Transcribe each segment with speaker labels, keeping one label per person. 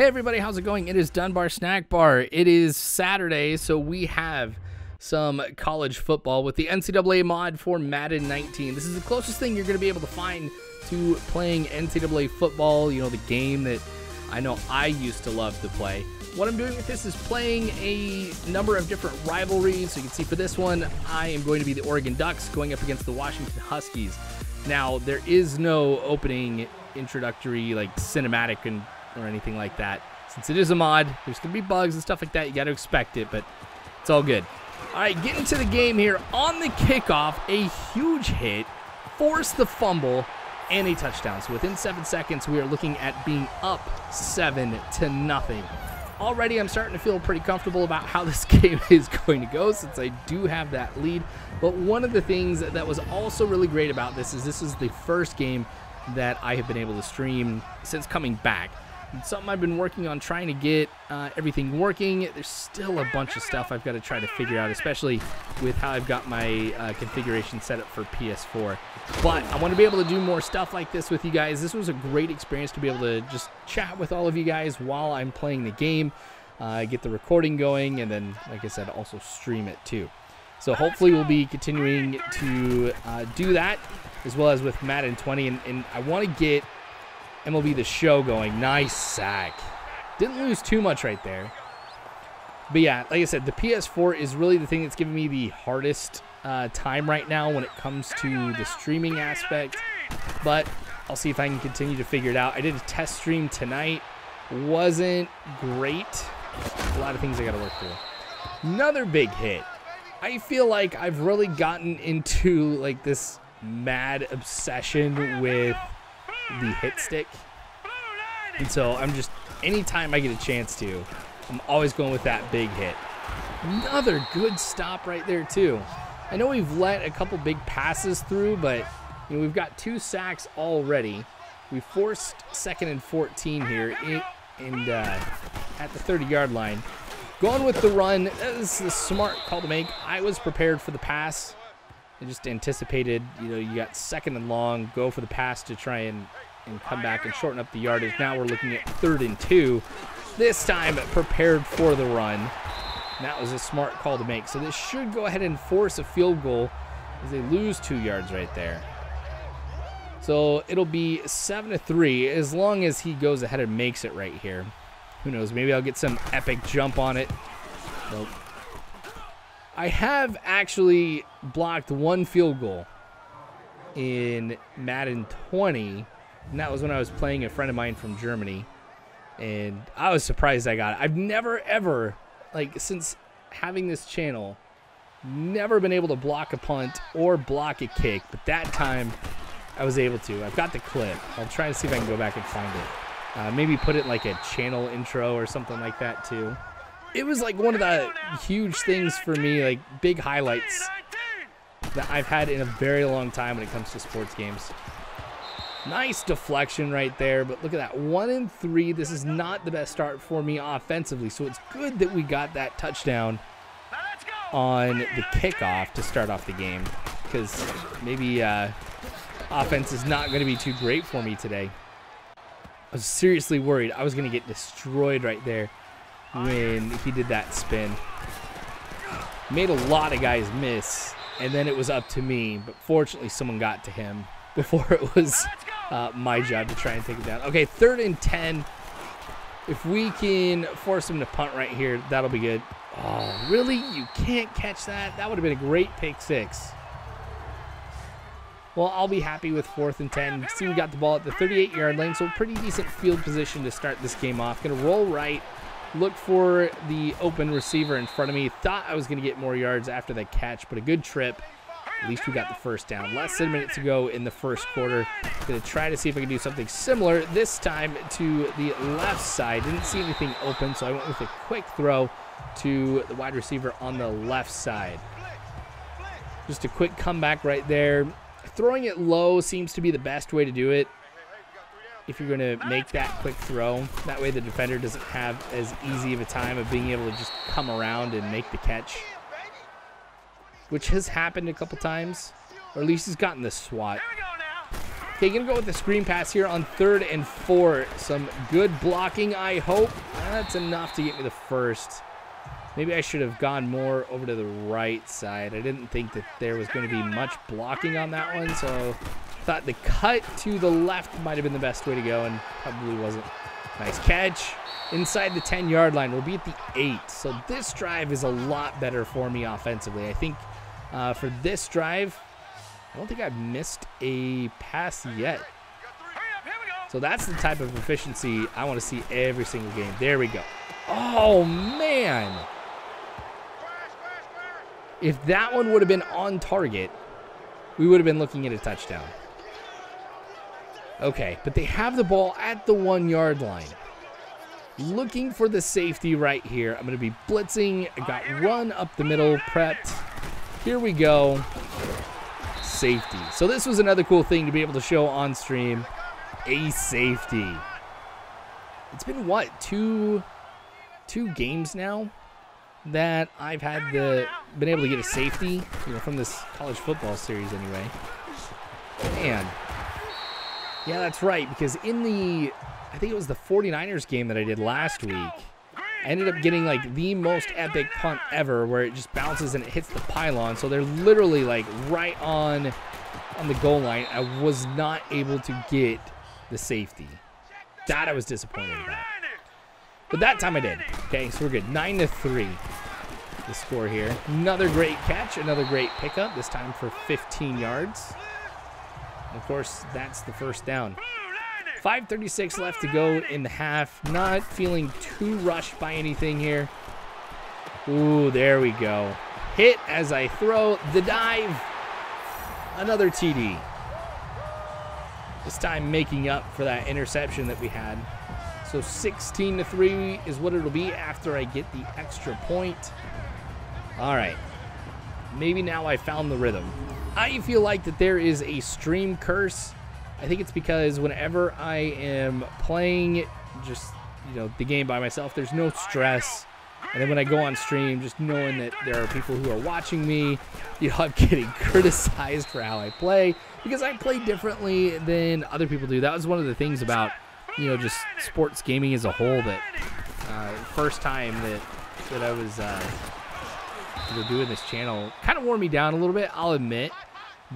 Speaker 1: Hey everybody, how's it going? It is Dunbar Snack Bar. It is Saturday, so we have some college football with the NCAA mod for Madden 19. This is the closest thing you're going to be able to find to playing NCAA football, you know, the game that I know I used to love to play. What I'm doing with this is playing a number of different rivalries. So you can see for this one, I am going to be the Oregon Ducks going up against the Washington Huskies. Now, there is no opening introductory like cinematic and or anything like that. Since it is a mod, there's going to be bugs and stuff like that. You got to expect it, but it's all good. All right, getting to the game here. On the kickoff, a huge hit, forced the fumble, and a touchdown. So within seven seconds, we are looking at being up seven to nothing. Already, I'm starting to feel pretty comfortable about how this game is going to go since I do have that lead. But one of the things that was also really great about this is this is the first game that I have been able to stream since coming back. It's something I've been working on trying to get uh, everything working. There's still a bunch of stuff I've got to try to figure out, especially with how I've got my uh, configuration set up for PS4. But I want to be able to do more stuff like this with you guys. This was a great experience to be able to just chat with all of you guys while I'm playing the game, uh, get the recording going, and then, like I said, also stream it too. So hopefully we'll be continuing to uh, do that as well as with Madden 20. And, and I want to get MLB The Show going. Nice sack. Didn't lose too much right there. But yeah, like I said, the PS4 is really the thing that's giving me the hardest uh, time right now when it comes to the streaming aspect. But I'll see if I can continue to figure it out. I did a test stream tonight. Wasn't great. A lot of things I got to work through. Another big hit. I feel like I've really gotten into like this mad obsession with the hit stick. And so I'm just, anytime I get a chance to, I'm always going with that big hit. Another good stop right there, too. I know we've let a couple big passes through, but you know, we've got two sacks already. We forced second and 14 here and uh, at the 30 yard line. Going with the run, that is the smart call to make. I was prepared for the pass. Just anticipated, you know, you got second and long, go for the pass to try and, and come back and shorten up the yardage. Now we're looking at third and two. This time prepared for the run. And that was a smart call to make. So this should go ahead and force a field goal as they lose two yards right there. So it'll be seven to three as long as he goes ahead and makes it right here. Who knows? Maybe I'll get some epic jump on it. Nope. I have actually blocked one field goal in Madden 20, and that was when I was playing a friend of mine from Germany, and I was surprised I got it. I've never ever, like, since having this channel, never been able to block a punt or block a kick, but that time I was able to. I've got the clip. I'll try to see if I can go back and find it. Uh, maybe put it like a channel intro or something like that too it was like one of the huge things for me, like big highlights that I've had in a very long time when it comes to sports games. Nice deflection right there, but look at that. One and three. This is not the best start for me offensively, so it's good that we got that touchdown on the kickoff to start off the game because maybe uh, offense is not going to be too great for me today. I was seriously worried I was going to get destroyed right there when he did that spin. Made a lot of guys miss, and then it was up to me, but fortunately someone got to him before it was uh, my job to try and take it down. Okay, third and 10. If we can force him to punt right here, that'll be good. Oh, really? You can't catch that? That would have been a great pick six. Well, I'll be happy with fourth and 10. See, we got the ball at the 38 yard line, so pretty decent field position to start this game off. To roll right, look for the open receiver in front of me. Thought I was going to get more yards after that catch, but a good trip. At least we got the first down. Less than a minute to go in the first quarter. Going to try to see if I can do something similar this time to the left side. Didn't see anything open, so I went with a quick throw to the wide receiver on the left side. Just a quick comeback right there. Throwing it low seems to be the best way to do it if you're going to make that quick throw. That way the defender doesn't have as easy of a time of being able to just come around and make the catch. Which has happened a couple times. Or at least he's gotten the swat. Okay, gonna go with the screen pass here on third and four. Some good blocking, I hope. That's enough to get me the first. Maybe I should have gone more over to the right side. I didn't think that there was going to be much blocking on that one, so thought the cut to the left might have been the best way to go, and probably wasn't. Nice catch. Inside the 10-yard line. We'll be at the 8. So this drive is a lot better for me offensively. I think uh, for this drive, I don't think I've missed a pass yet. So that's the type of efficiency I want to see every single game. There we go. Oh, man. If that one would have been on target, we would have been looking at a touchdown. Okay, but they have the ball at the one yard line. Looking for the safety right here. I'm going to be blitzing. I got run up the middle, prepped. Here we go. Safety. So this was another cool thing to be able to show on stream. A safety. It's been what, two two games now that I've had the been able to get a safety, you know, from this college football series anyway. Man. Yeah, that's right, because in the I think it was the 49ers game that I did last week. I ended up getting like the most epic punt ever where it just bounces and it hits the pylon. So they're literally like right on on the goal line. I was not able to get the safety. That I was disappointed about. But that time I did. Okay, so we're good. 9 to 3 the score here. Another great catch, another great pickup, this time for 15 yards. Of course, that's the first down. 5.36 left to go in the half. Not feeling too rushed by anything here. Ooh, there we go. Hit as I throw the dive. Another TD. This time making up for that interception that we had. So 16 to 3 is what it'll be after I get the extra point. All right. Maybe now I found the rhythm. I feel like that there is a stream curse I think it's because whenever I am playing just, you know, the game by myself, there's no stress. And then when I go on stream, just knowing that there are people who are watching me, you know, I'm getting criticized for how I play because I play differently than other people do. That was one of the things about, you know, just sports gaming as a whole that uh, first time that that I was uh, know, doing this channel kind of wore me down a little bit. I'll admit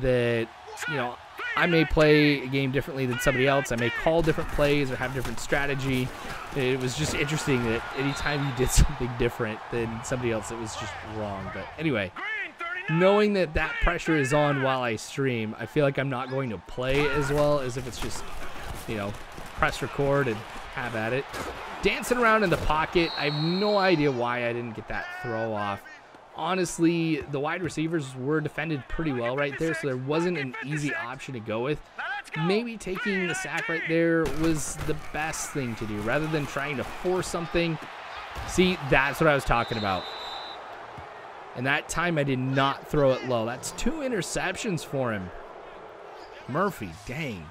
Speaker 1: that, you know, I may play a game differently than somebody else. I may call different plays or have different strategy. It was just interesting that anytime you did something different than somebody else, it was just wrong. But anyway, knowing that that pressure is on while I stream, I feel like I'm not going to play as well as if it's just, you know, press record and have at it. Dancing around in the pocket, I have no idea why I didn't get that throw off honestly, the wide receivers were defended pretty well right there, so there wasn't an easy option to go with. Maybe taking the sack right there was the best thing to do rather than trying to force something. See, that's what I was talking about. And that time I did not throw it low. That's two interceptions for him. Murphy, dang.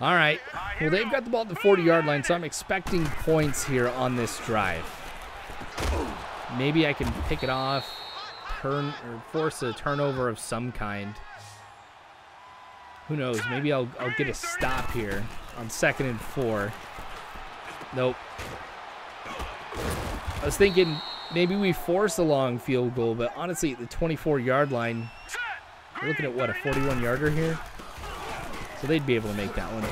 Speaker 1: All right. Well, they've got the ball at the 40 yard line, so I'm expecting points here on this drive. Maybe I can pick it off, turn or force a turnover of some kind. Who knows? Maybe I'll, I'll get a stop here on second and four. Nope. I was thinking maybe we force a long field goal, but honestly, at the 24-yard line, we're looking at, what, a 41-yarder here? So they'd be able to make that one.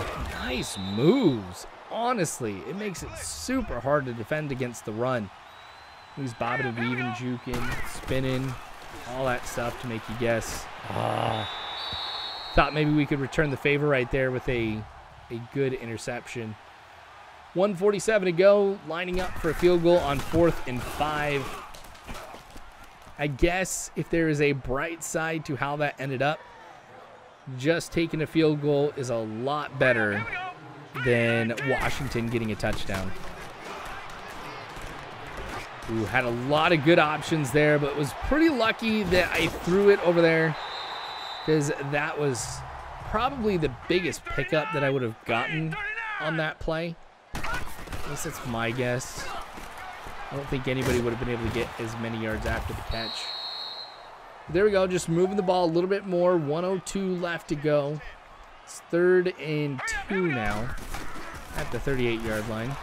Speaker 1: Nice moves. Honestly, it makes it super hard to defend against the run. He's bobbing and weaving, juking, spinning, all that stuff to make you guess. Ah. Thought maybe we could return the favor right there with a, a good interception. 147 to go, lining up for a field goal on fourth and five. I guess if there is a bright side to how that ended up, just taking a field goal is a lot better than Washington getting a touchdown. Ooh, had a lot of good options there, but was pretty lucky that I threw it over there because that was probably the biggest pickup that I would have gotten on that play. At least that's my guess. I don't think anybody would have been able to get as many yards after the catch. There we go, just moving the ball a little bit more. 102 left to go. It's third and two now at the 38 yard line.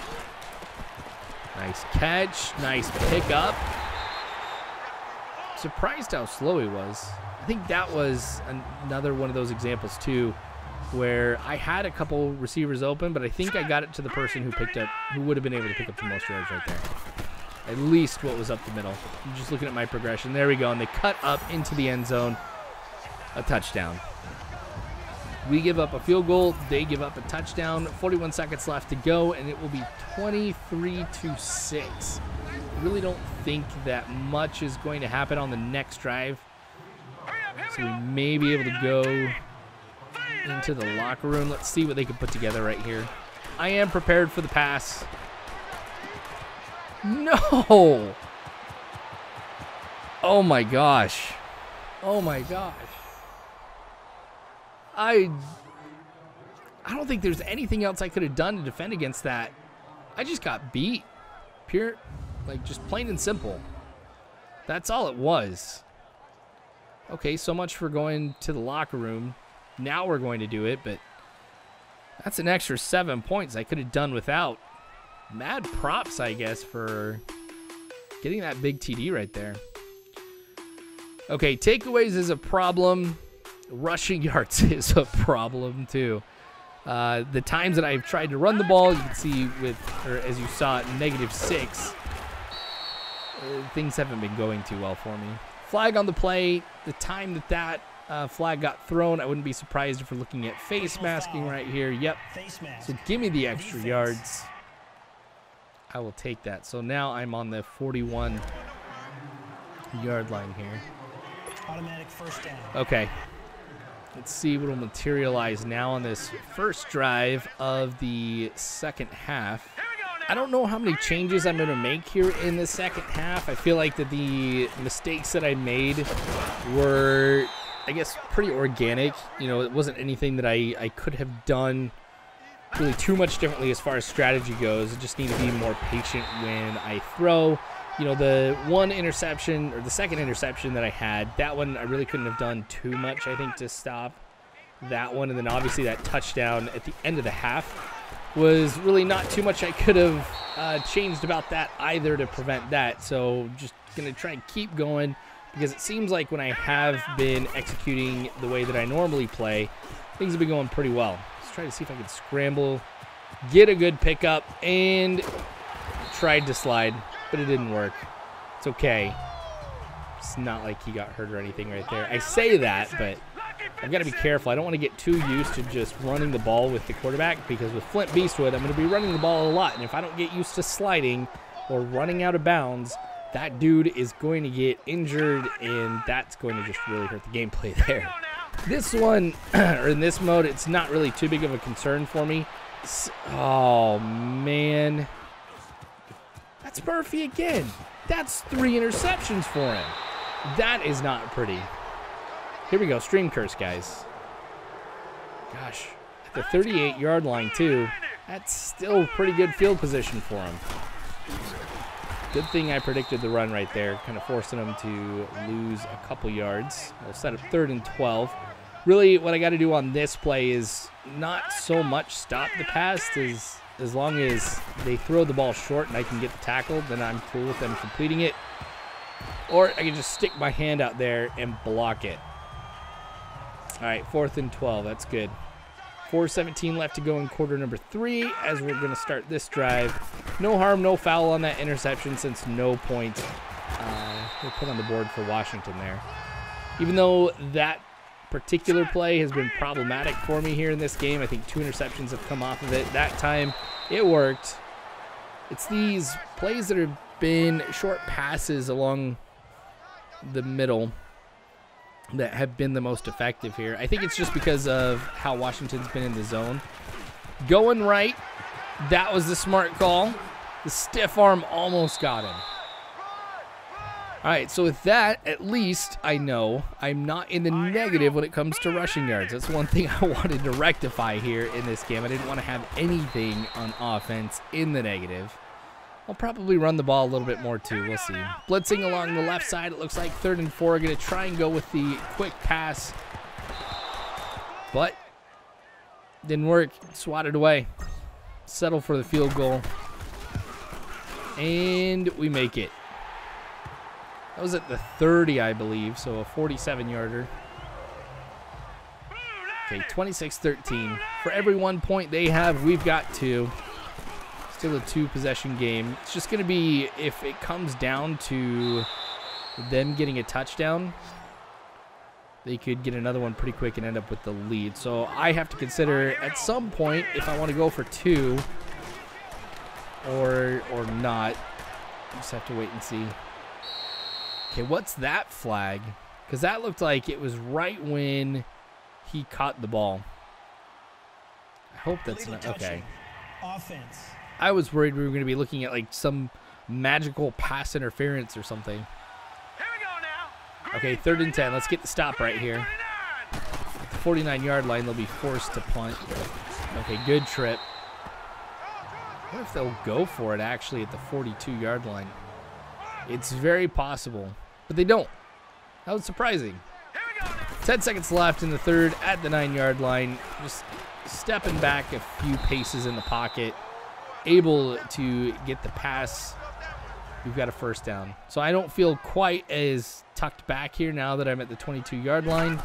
Speaker 1: Nice catch. Nice pickup. Surprised how slow he was. I think that was another one of those examples, too, where I had a couple receivers open, but I think I got it to the person who picked up, who would have been able to pick up the most yards right there. At least what was up the middle. I'm just looking at my progression. There we go. And they cut up into the end zone. A touchdown. We give up a field goal. They give up a touchdown. 41 seconds left to go, and it will be 23 to 6. I really don't think that much is going to happen on the next drive. So we may be able to go into the locker room. Let's see what they can put together right here. I am prepared for the pass. No! Oh my gosh. Oh my gosh. I I don't think there's anything else I could have done to defend against that. I just got beat. Pure like just plain and simple. That's all it was. Okay, so much for going to the locker room. Now we're going to do it, but that's an extra seven points I could have done without. Mad props, I guess, for getting that big TD right there. Okay, takeaways is a problem rushing yards is a problem too. Uh, the times that I've tried to run the ball, you can see with, or as you saw, negative six, uh, things haven't been going too well for me. Flag on the play, the time that that uh, flag got thrown, I wouldn't be surprised if we're looking at face masking right here. Yep. So give me the extra yards. I will take that. So now I'm on the 41 yard line here. Automatic first down. Okay. Let's see what will materialize now on this first drive of the second half. I don't know how many changes I'm going to make here in the second half. I feel like that the mistakes that I made were, I guess, pretty organic. You know, it wasn't anything that I, I could have done really too much differently as far as strategy goes. I just need to be more patient when I throw you know, the one interception or the second interception that I had, that one I really couldn't have done too much, I think, to stop that one. And then obviously that touchdown at the end of the half was really not too much I could have uh, changed about that either to prevent that. So just going to try and keep going because it seems like when I have been executing the way that I normally play, things have been going pretty well. Let's try to see if I can scramble, get a good pickup, and tried to slide but it didn't work. It's okay. It's not like he got hurt or anything right there. I say that, but I've got to be careful. I don't want to get too used to just running the ball with the quarterback because with Flint Beastwood, I'm going to be running the ball a lot. And if I don't get used to sliding or running out of bounds, that dude is going to get injured, and that's going to just really hurt the gameplay there. This one, or in this mode, it's not really too big of a concern for me. Oh, man. That's Murphy again. That's three interceptions for him. That is not pretty. Here we go. Stream curse, guys. Gosh. At the 38 yard line, too. That's still pretty good field position for him. Good thing I predicted the run right there, kind of forcing him to lose a couple yards. We'll set up third and 12. Really, what I got to do on this play is not so much stop the pass as as long as they throw the ball short and I can get the tackle, then I'm cool with them completing it. Or I can just stick my hand out there and block it. All right, fourth and 12. That's good. 4.17 left to go in quarter number three as we're going to start this drive. No harm, no foul on that interception since no points uh, were put on the board for Washington there. Even though that particular play has been problematic for me here in this game. I think two interceptions have come off of it. That time it worked. It's these plays that have been short passes along the middle that have been the most effective here. I think it's just because of how Washington's been in the zone. Going right, that was the smart call. The stiff arm almost got him. All right, so with that, at least I know I'm not in the negative when it comes to rushing yards. That's one thing I wanted to rectify here in this game. I didn't want to have anything on offense in the negative. I'll probably run the ball a little bit more too. We'll see. Blitzing along the left side. It looks like third and four. Going to try and go with the quick pass. But Didn't work. Swatted away. Settle for the field goal. And we make it. That was at the 30, I believe, so a 47 yarder. Okay, 26 13. For every one point they have, we've got two. Still a two possession game. It's just going to be if it comes down to them getting a touchdown, they could get another one pretty quick and end up with the lead. So I have to consider at some point if I want to go for two or or not. Just have to wait and see. Okay, what's that flag? Because that looked like it was right when he caught the ball. I hope that's not okay. Offense. I was worried we were going to be looking at like some magical pass interference or something. Okay, third and 10. Let's get the stop right here. At the 49 yard line, they'll be forced to punt. Okay, good trip. What if they'll go for it actually at the 42 yard line? It's very possible, but they don't. That was surprising. 10 seconds left in the third at the nine yard line. Just stepping back a few paces in the pocket, able to get the pass. We've got a first down. So I don't feel quite as tucked back here now that I'm at the 22 yard line.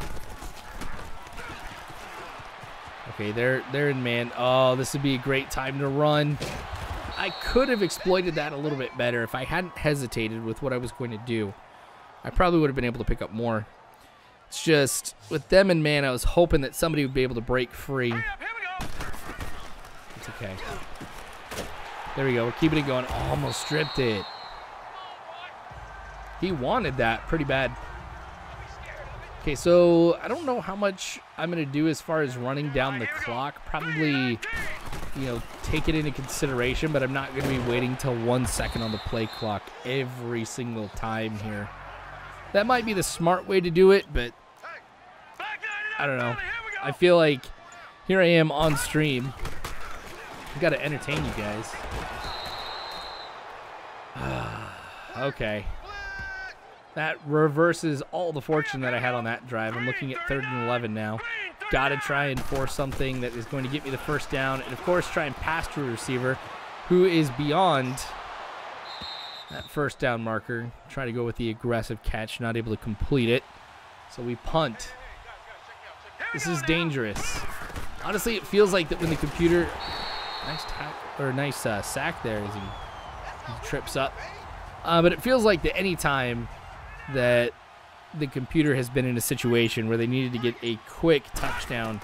Speaker 1: Okay, they're they're in man. Oh, this would be a great time to run. I could have exploited that a little bit better if I hadn't hesitated with what I was going to do. I probably would have been able to pick up more. It's just with them in man, I was hoping that somebody would be able to break free. It's okay. There we go. We're keeping it going. Almost stripped it. He wanted that pretty bad. Okay, so I don't know how much I'm going to do as far as running down the clock. Probably, you know, take it into consideration, but I'm not going to be waiting till one second on the play clock every single time here. That might be the smart way to do it, but I don't know. I feel like here I am on stream. I got to entertain you guys. okay. That reverses all the fortune that I had on that drive. I'm looking at third and 11 now. Got to try and force something that is going to get me the first down. And, of course, try and pass to a receiver who is beyond that first down marker. Try to go with the aggressive catch. Not able to complete it. So we punt. This is dangerous. Honestly, it feels like that when the computer... Nice tack, or nice uh, sack there as he, he trips up. Uh, but it feels like that any time that the computer has been in a situation where they needed to get a quick touchdown.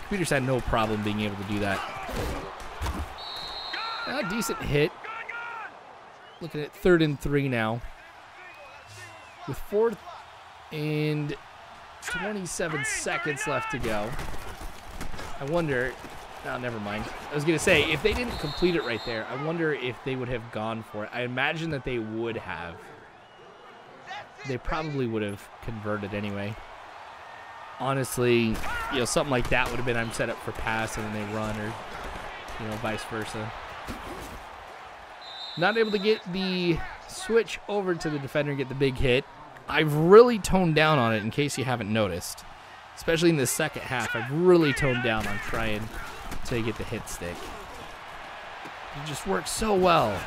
Speaker 1: Computers had no problem being able to do that. A decent hit. Looking at third and three now. With fourth and 27 seconds left to go. I wonder. Oh, never mind. I was going to say, if they didn't complete it right there, I wonder if they would have gone for it. I imagine that they would have they probably would have converted anyway. Honestly, you know, something like that would have been I'm set up for pass and then they run or, you know, vice versa. Not able to get the switch over to the defender and get the big hit. I've really toned down on it in case you haven't noticed. Especially in the second half, I've really toned down on trying to get the hit stick. It just works so well.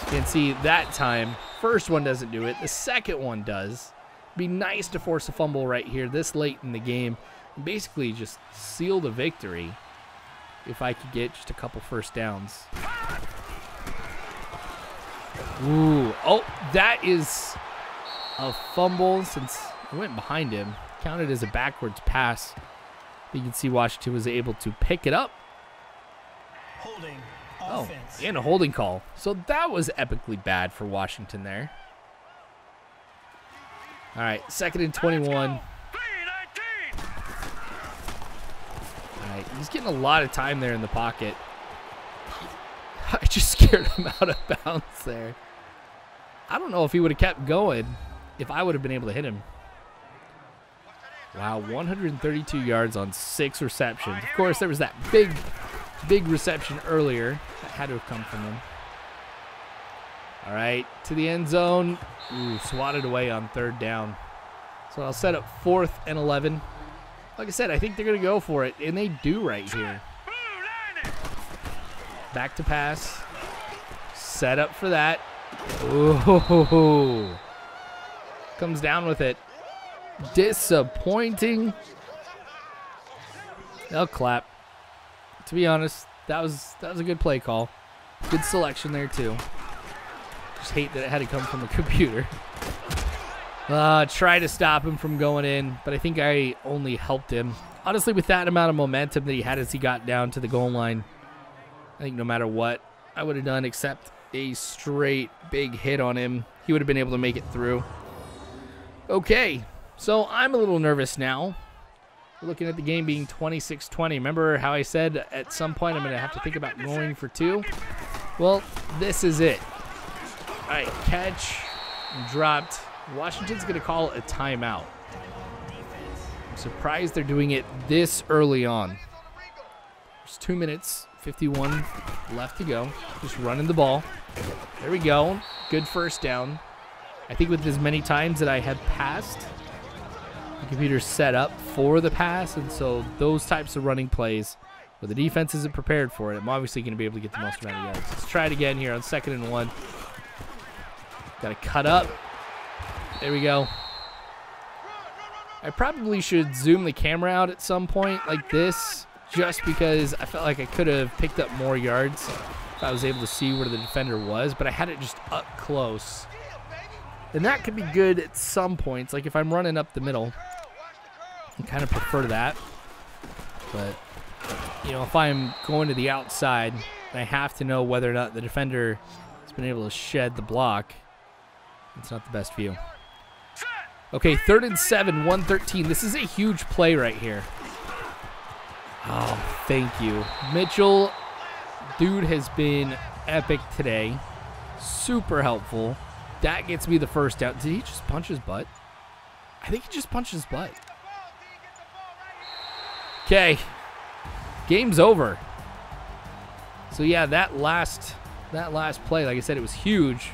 Speaker 1: You can see that time first one doesn't do it. The second one does. Be nice to force a fumble right here this late in the game. Basically just seal the victory if I could get just a couple first downs. Ooh. Oh, that is a fumble since I went behind him. Counted as a backwards pass. You can see Washington was able to pick it up. Holding. Oh, and a holding call. So that was epically bad for Washington there. All right, second and 21. All right, he's getting a lot of time there in the pocket. I just scared him out of bounds there. I don't know if he would have kept going if I would have been able to hit him. Wow, 132 yards on six receptions. Of course, there was that big big reception earlier. That had to have come from him. All right, to the end zone. Ooh, swatted away on third down. So I'll set up fourth and 11. Like I said, I think they're going to go for it, and they do right here. Back to pass. Set up for that. Ooh. Comes down with it. Disappointing. They'll clap. To be honest, that was that was a good play call. Good selection there too. Just hate that it had to come from a computer. Uh, try to stop him from going in, but I think I only helped him. Honestly, with that amount of momentum that he had as he got down to the goal line, I think no matter what I would have done except a straight big hit on him, he would have been able to make it through. Okay, so I'm a little nervous now. Looking at the game being 26-20. Remember how I said at some point I'm going to have to think about going for two? Well, this is it. All right, catch, dropped. Washington's going to call a timeout. I'm surprised they're doing it this early on. There's two minutes, 51 left to go. Just running the ball. There we go. Good first down. I think with as many times that I have passed, the computer's set up for the pass, and so those types of running plays where the defense isn't prepared for it, I'm obviously going to be able to get the most amount of yards. Let's try it again here on second and one. Got to cut up. There we go. I probably should zoom the camera out at some point like this, just because I felt like I could have picked up more yards if I was able to see where the defender was, but I had it just up close. And that could be good at some points, like if I'm running up the middle. I kind of prefer that. But, you know, if I'm going to the outside, I have to know whether or not the defender has been able to shed the block. It's not the best view. Okay, third and seven, 113. This is a huge play right here. Oh, thank you. Mitchell, dude has been epic today. Super helpful. That gets me the first down. Did he just punch his butt? I think he just punched his butt. Okay. Game's over. So yeah, that last that last play, like I said, it was huge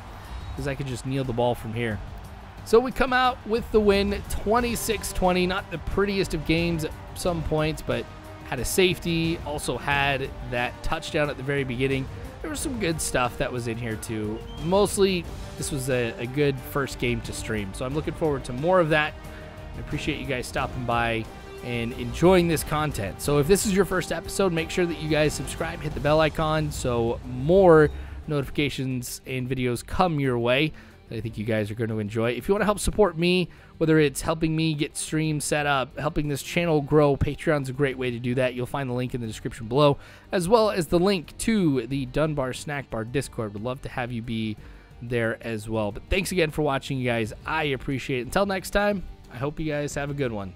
Speaker 1: because I could just kneel the ball from here. So we come out with the win 26-20. Not the prettiest of games at some points, but had a safety, also had that touchdown at the very beginning. There was some good stuff that was in here too. Mostly, this was a, a good first game to stream. So I'm looking forward to more of that. I appreciate you guys stopping by and enjoying this content. So if this is your first episode, make sure that you guys subscribe, hit the bell icon so more notifications and videos come your way. I think you guys are going to enjoy. If you want to help support me, whether it's helping me get streams set up, helping this channel grow, Patreon's a great way to do that. You'll find the link in the description below, as well as the link to the Dunbar Snack Bar Discord. Would love to have you be there as well. But thanks again for watching, you guys. I appreciate it. Until next time, I hope you guys have a good one.